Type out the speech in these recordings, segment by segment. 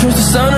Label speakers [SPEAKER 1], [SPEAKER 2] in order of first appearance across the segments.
[SPEAKER 1] turns to sun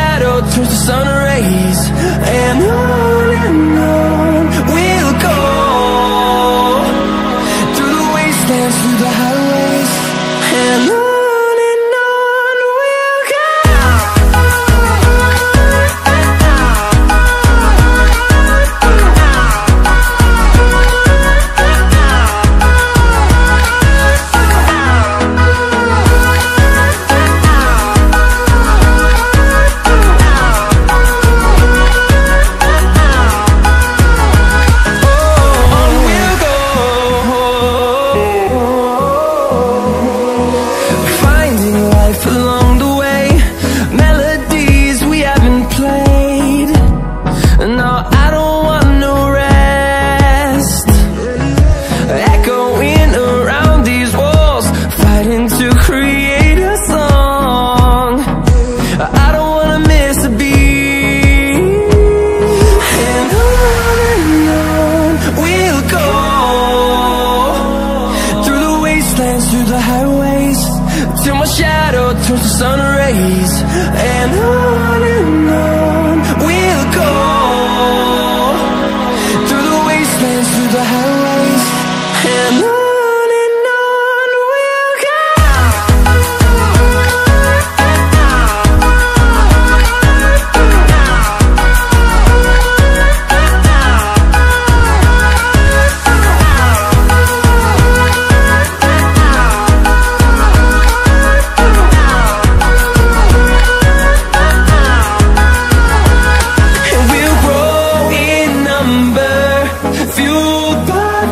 [SPEAKER 1] life alone